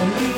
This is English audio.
And we